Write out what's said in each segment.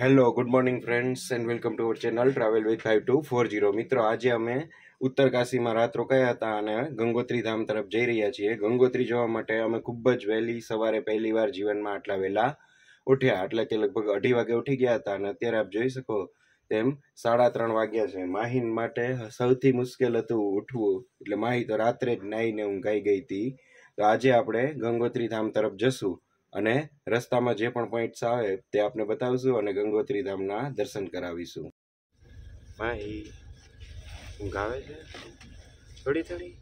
Hello good morning friends and welcome to our channel travel with five two four zero મિત્રો, આજે અમે ઉત્તર કાશીમાં રાત રોકાયા હતા અને ગંગોત્રી ધામ તરફ જઈ રહ્યા છીએ. ગંગોત્રી જવા માટે અમે ખૂબ જ વહેલી સવારે પહેલી વાર જીવનમાં આટલા વહેલા ઉઠ્યા. એટલે કે લગભગ અઢી વાગે ઉઠી ગયા હતા અને અત્યારે આપ જોઈ શકો તેમ સાડા ત્રણ વાગ્યા છે. માહીન માટે સૌથી મુશ્કેલ હતું ઉઠવું. એટલે માહી તો રાત્રે જ નાહીને ઊંઘાઈ ગઈ હતી. તો આજે આપણે ગંગોત્રી ધામ તરફ જશું. અને રસ્તામાં જે પણ પોઈન્ટ્સ આવે તે આપને બતાવીશું અને ગંગોત્રી ધામના દર્શન કરાવીશું. ભાઈ, ઊંઘ છે? થોડી થોડી.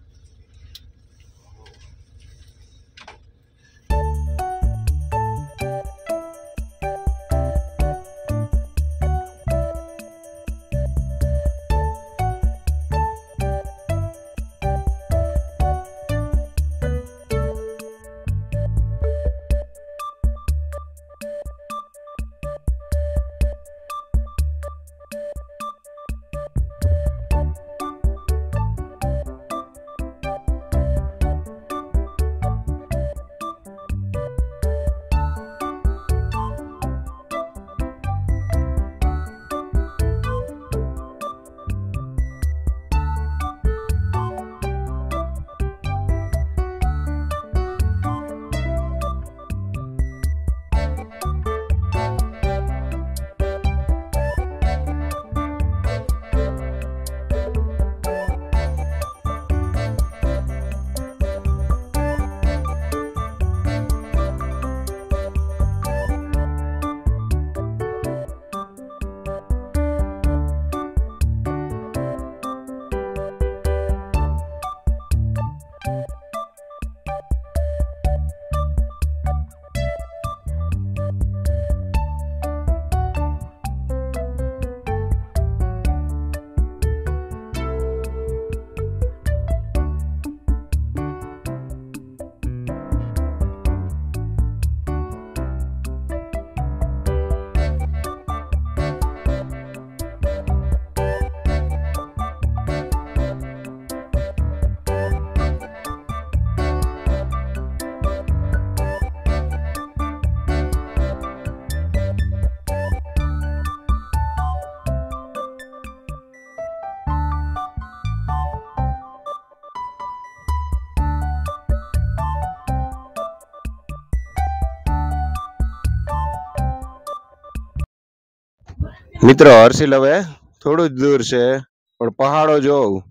મિત્રો, હર્ષિલ હવે થોડું જ દૂર છે, પણ પહાડો જોઉં.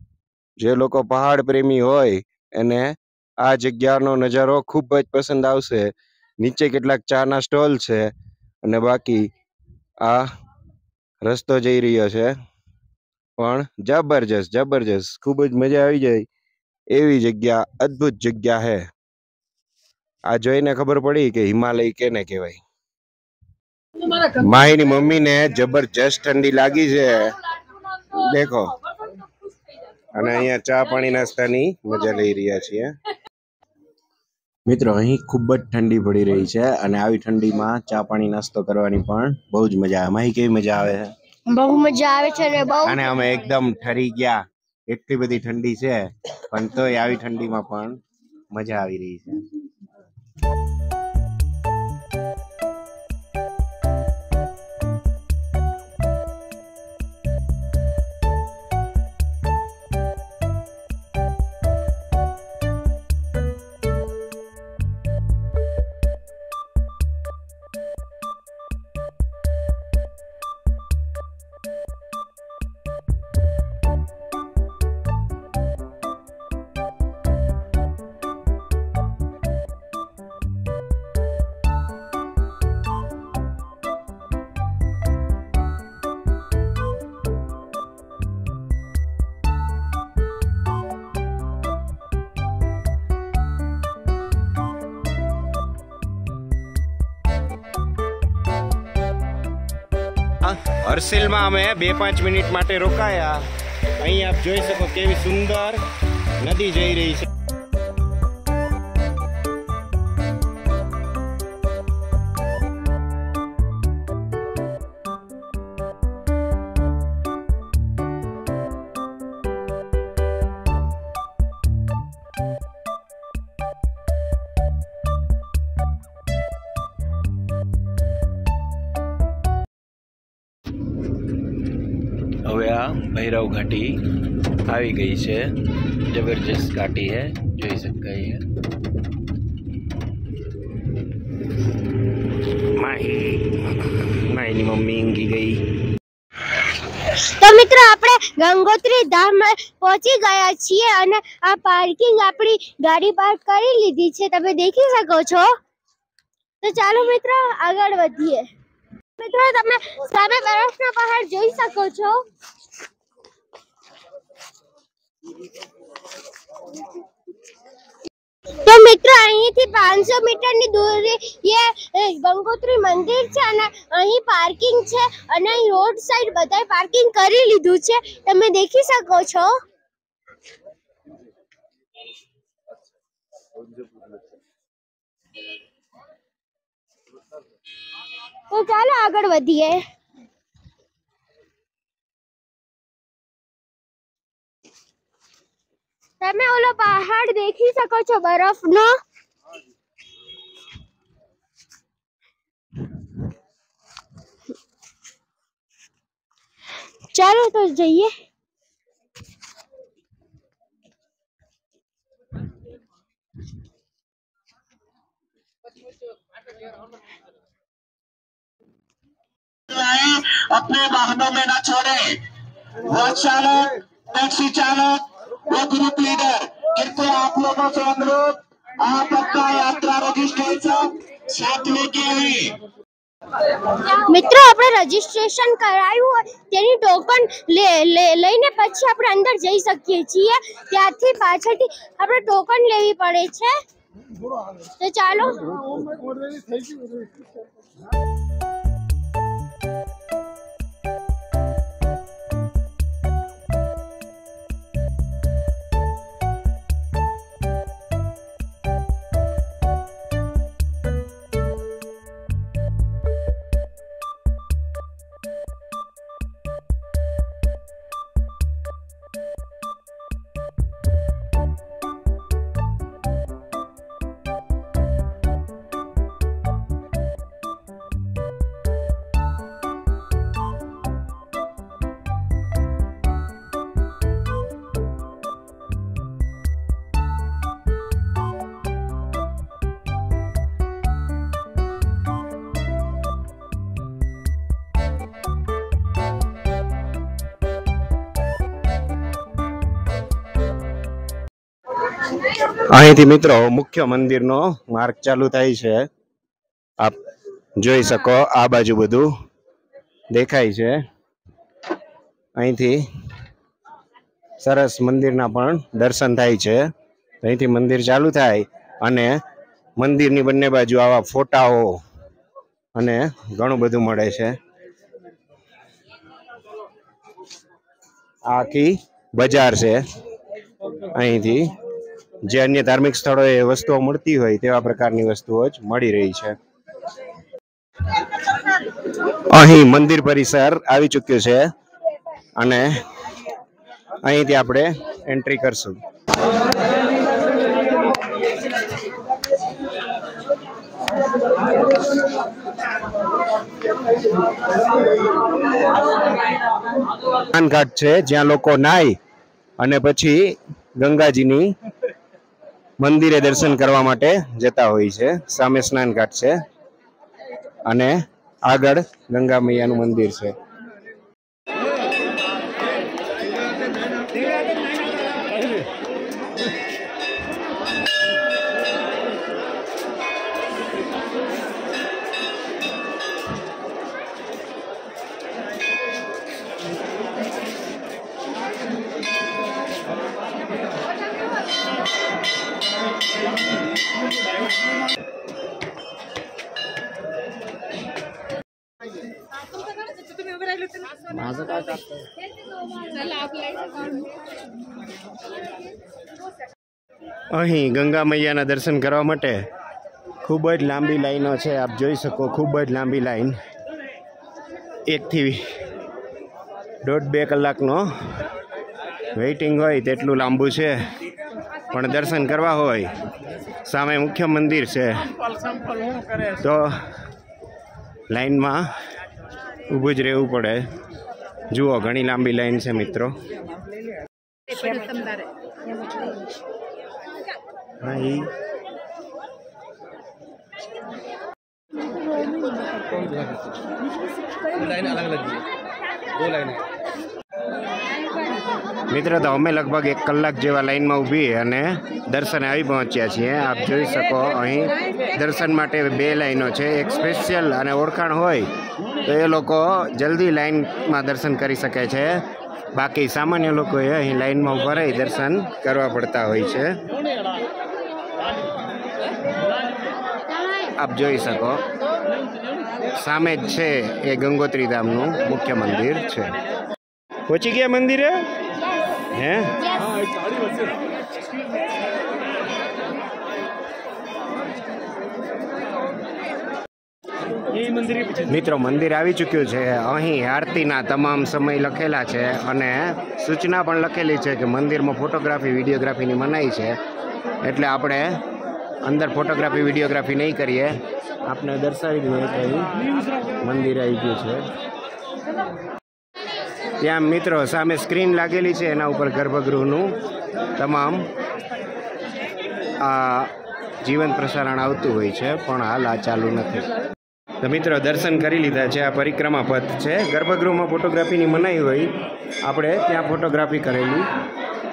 જે લોકો પહાડ પ્રેમી હોય, એને આ જગ્યાનો નજારો ખૂબ જ પસંદ આવશે. નીચે કેટલાક ચાના સ્ટોલ છે, અને બાકી આ રસ્તો જઈ રહ્યો છે. પણ જબરજસ્ત જબરજસ્ત, ખૂબ જ મજા આવી જાય એવી જગ્યા, અદ્ભુત જગ્યા હે. આ જોઈને ખબર પડી કે હિમાલય કેને કહેવાય. માહીની મમ્મીને જબરજસ્ત ઠંડી લાગી છે. દેખો. અને અહીંયા ચા પાણી નાસ્તાની મજા લઈ રહ્યા છીએ. મિત્રો અહીં ખૂબ જ ઠંડી પડી રહી છે અને આવી ઠંડીમાં ચા પાણી નાસ્તો કરવાની પણ બહુ જ મજા આવે. અહીં કેવી મજા આવે? છે બહુ મજા આવે છે ને બહુ અને અમે એકદમ ઠરી ગયા. એટલી બધી ઠંડી છે પણ તોય આવી ઠંડીમાં પણ મજા આવી રહી છે. હર્ષિલમાં અમે બે પાંચ મિનિટ માટે રોકાયા. અહીં આપ જોઈ શકો કેવી સુંદર નદી જઈ રહી છે. આવી ગઈ છે. જબરજસ્ત ઘાટી હે જોઈ શકાય માહી. માહીની મમ્મી ઊંઘી ગઈ. તો મિત્રો, આપણે ગંગોત્રી ધામ પહોંચી ગયા છીએ અને આ પાર્કિંગ આપણી ગાડી પાર્ક કરી લીધી છે. તમે દેખી શકો છો. તો ચાલો મિત્રો, આગળ વધીએ. મિત્રો, તમે સામે બરફનો પહાડ જોઈ શકો છો. તો મિત્રો, અહીંથી પાંચસો મીટરની દૂરી એ એ ગંગોત્રી મંદિર છે અને અહીં પાર્કિંગ છે અને અહીં રોડ સાઈડ બધાય પાર્કિંગ કરી લીધું છે. તમે દેખી શકો છો? તો ચાલો આગળ વધીએ. તમે ઓલો પહાડ દેખી શકો છો બરફનો ચાલો તો જઈએ आए अपने वाहनों में न छोड़े बस चालक टैक्सी चालक व ग्रुप लीडर कृपया आप लोगों से अनुरोध आप अपना यात्रा रजिस्ट्रेशन साथ लेके आए મિત્રો આપણે રજીસ્ટ્રેશન કરાયું હોય તેની ટોકન લઈને પછી આપણે અંદર જઈ શકીએ છીએ ત્યાંથી પાછળથી આપણે ટોકન લેવી પડે છે તો ચાલો અહીંથી મિત્રો મુખ્ય મંદિરનો માર્ગ ચાલુ થાય છે. આપ જોઈ શકો આ બાજુ બધું દેખાય છે. અહીંથી સરસ મંદિરના પણ દર્શન થાય છે. અહીંથી મંદિર ચાલુ થાય અને મંદિરની બંને બાજુ આવા ફોટાઓ અને ઘણું બધું મળે છે. આખી બજાર છે અહીંથી. જે અન્ય ધાર્મિક સ્થળોએ વસ્તુઓ મળતી હોય તેવા પ્રકારની વસ્તુઓ જ મળી રહી છે. અહીં મંદિર પરિસર આવી ચૂક્યું છે અને અહીંથી આપણે એન્ટ્રી કરશું. સ્નાન ઘાટ છે જ્યાં લોકો નાય અને પછી ગંગાજીની મંદિરે દર્શન કરવા માટે જતા હોય છે. સામે સ્નાન ઘાટ છે. અને આગળ ગંગા મૈયાનું મંદિર છે. અહીં ગંગા મૈયાના દર્શન કરવા માટે ખૂબ જ લાંબી લાઈનો છે, આપ જોઈ શકો, ખૂબ જ લાંબી લાઈન. એકથી દોઢ બે કલાકનો વેઇટિંગ હોય તેટલું લાંબુ છે, પણ દર્શન કરવા હોય, સામે મુખ્ય મંદિર છે. તો લાઈનમાં ઊભું જ રહેવું પડે. જુઓ, ઘણી લાંબી લાઈન છે, મિત્રો. હા મિત્ર, તો અમે લગભગ એક કલાક જેવા લાઈનમાં ઊભી અને દર્શને આવી પહોંચ્યા છીએ. આપ જોઈ શકો અહીં દર્શન માટે બે લાઈનો છે. એક સ્પેશિયલ અને ઓળખાણ હોય તો એ લોકો જલ્દી લાઈનમાં દર્શન કરી શકે છે. બાકી સામાન્ય લોકોએ અહીં લાઈનમાં ઊભા રહી દર્શન કરવા પડતા હોય છે. આપ જોઈ શકો. સામે જ છે એ ગંગોત્રી ધામનું મુખ્ય મંદિર છે. પહોંચી ગયા મંદિરે? હે? મિત્રો, મંદિર આવી ચૂક્યું છે. અહીં આરતીના તમામ સમય લખેલા છે અને સૂચના પણ લખેલી છે કે મંદિરમાં ફોટોગ્રાફી, વિડીયોગ્રાફીની મનાઈ છે. એટલે આપણે અંદર ફોટોગ્રાફી વિડીયોગ્રાફી નહીં કરીએ. આપણે દર્શાવી દઈએ કે અહીં મંદિર આવી ગયું છે. ત્યાં મિત્રો સામે સ્ક્રીન લાગેલી છે એના ઉપર ગર્ભગૃહનું. તમામ, આ, જીવન પ્રસારણ આવતું હોય છે, પણ હાલ આ ચાલુ નથી. તો મિત્રો, દર્શન કરી લીધા છે, આ પરિક્રમા પથ છે. ગર્ભગૃહમાં ફોટોગ્રાફીની મનાઈ હોય, આપણે ત્યાં ફોટોગ્રાફી કરેલી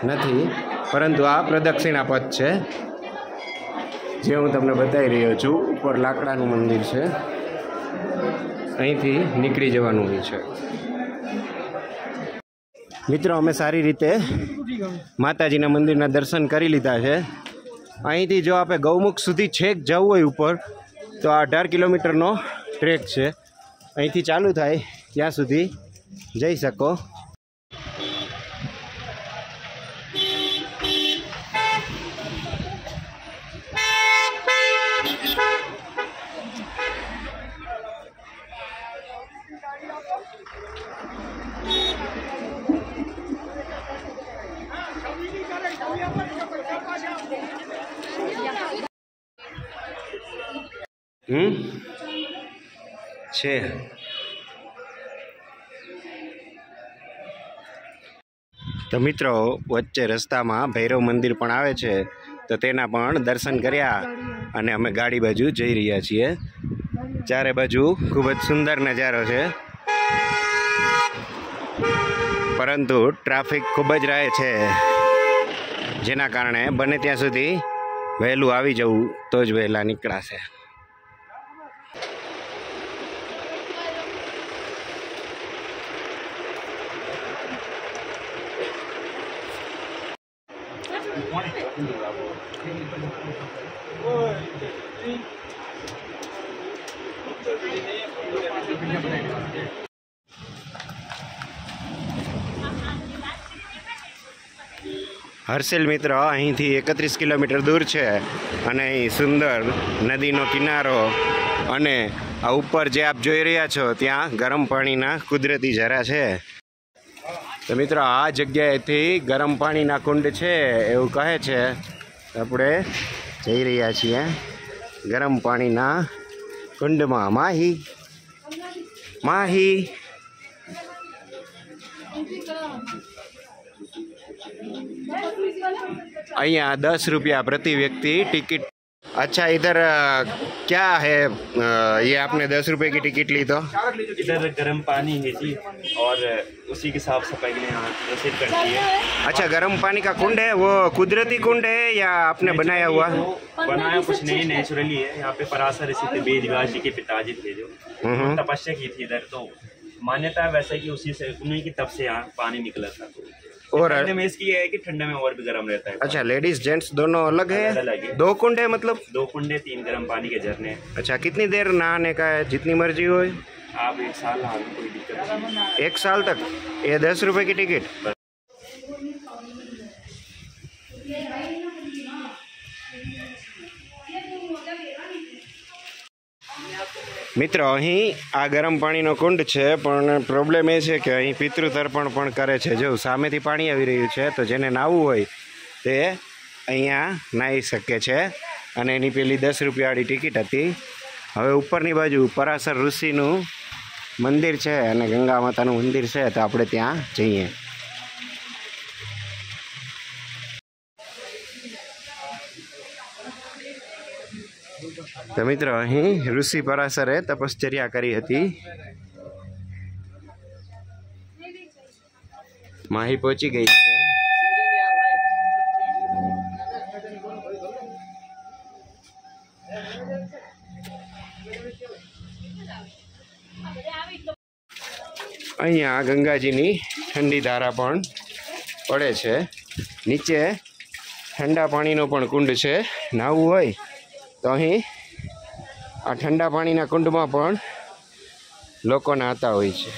નથી. પરંતુ આ પ્રદક્ષિણા પથ છે. જે હું તમને બતાવી રહ્યો છું, ઉપર લાકડાનું મંદિર છે. અહીંથી નીકળી જવાનું હોય છે. મિત્રો, અમે સારી રીતે માતાજીના મંદિરના દર્શન કરી લીધા છે. અહીંથી જો આપણે ગૌમુખ સુધી છેક જવું હોય ઉપર, તો આ અઢાર કિલોમીટરનો ટ્રેક છે. અહીંથી ચાલુ થાય, ત્યાં સુધી જઈ શકો. હમ? છે. તો મિત્રો, વચ્ચે રસ્તામાં ભૈરવ મંદિર પણ આવે છે, તો તેના પણ દર્શન કર્યા અને અમે ગાડી બાજુ જઈ રહ્યા છીએ. ચારે બાજુ ખૂબ જ સુંદર નજારો છે. પરંતુ ટ્રાફિક ખૂબ જ રહે છે. જેના કારણે બને ત્યાં સુધી વહેલું આવી જવું તો જ વહેલા નીકળાશે. હર્ષેલ મિત્ર, અહીંથી એકત્રીસ કિલોમીટર દૂર છે અને અહીં સુંદર નદીનો કિનારો અને આ ઉપર જે આપ જોઈ રહ્યા છો, ત્યાં ગરમ પાણીના કુદરતી ઝરા છે. તો મિત્રો, આ જગ્યાએથી ગરમ પાણીના કુંડ છે એવું કહે છે. આપણે જઈ રહ્યા છીએ ગરમ પાણીના કુંડમાં. માહી માહી. અહીંયા દસ રૂપિયા प्रति व्यक्ति टिकट अच्छा इधर अ, क्या है अ, ये आपने दस रुपए की टिकट ली तो इधर गर्म पानी है जी और उसी की साफ सफाई के लिए यहाँ रसीद करती है अच्छा गर्म पानी का कुंड है वो कुदरती कुंड है या आपने बनाया हुआ तो बनाया कुछ नहीं नेचुरली है यहाँ पे पराशर ऋषि थे वेद व्यास जी के पिताजी थे जो हम्म। तपस्या की थी इधर तो मान्यता है वैसे कि उसी से उन्हीं की तब से यहाँ पानी निकला था और ठंडे में इसकी है कि ठंडे में और भी गर्म रहता है अच्छा लेडीज़ जेंट्स दोनों अलग है? अलग है। दो कुंडे मतलब? दो कुंडे तीन गर्म पानी के झरने। अच्छा कितनी देर नहाने का है? जितनी मर्ज़ी हो। आप एक साल नहा कोई दिक्कत एक साल तक? ये दस रुपए की टिकट મિત્રો, અહીં આ ગરમ પાણીનો કુંડ છે, પણ પ્રોબ્લેમ એ છે કે અહીં પિતૃ તર્પણ પણ કરે છે. જો સામેથી પાણી આવી રહ્યું છે, તો જેને નાહવું હોય તે અહીંયા નાહી શકે છે. અને એની પેલી દસ રૂપિયાવાળી ટિકિટ હતી. હવે ઉપરની બાજુ પરાસર ઋષિનું મંદિર છે અને ગંગા માતાનું મંદિર છે, તો આપણે ત્યાં જઈએ. તો મિત્રો, અહીં ઋષિ પરાશરે તપશ્ચર્યા કરી હતી. માહી પહોંચી ગઈ છે. અહીંયા ગંગાજીની ઠંડી ધારા પણ પડે છે. નીચે ઠંડા પાણીનો પણ કુંડ છે. નાવું હોય તો અહીં આ ઠંડા પાણીના કુંડમાં પણ લોકો હતા હોય છે.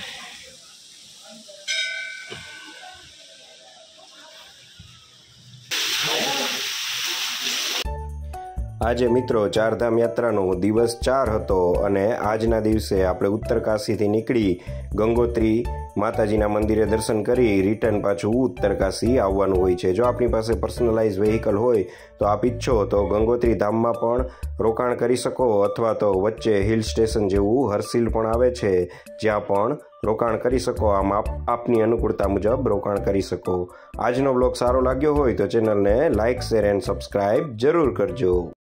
આજે મિત્રો ચારધામ યાત્રાનો દિવસ ચાર હતો અને આજના દિવસે આપણે ઉત્તરકાશીથી નીકળી ગંગોત્રી માતાજીના મંદિરે દર્શન કરી રિટર્ન પાછું ઉત્તરકાશી આવવાનું હોય છે. જો આપણી પાસે પર્સનલાઇઝ વેહિકલ હોય તો આપ ઈચ્છો તો ગંગોત્રી ધામમાં પણ રોકાણ કરી શકો અથવા તો વચ્ચે હિલ સ્ટેશન જેવું હરસિલ પણ આવે છે જ્યાં પણ રોકાણ કરી શકો. આમ આપ, આપની અનુકૂળતા મુજબ રોકાણ કરી શકો. આજનો બ્લોગ સારો લાગ્યો હોય તો ચેનલને લાઇક, શેર એન્ડ સબસ્ક્રાઇબ જરૂર કરજો.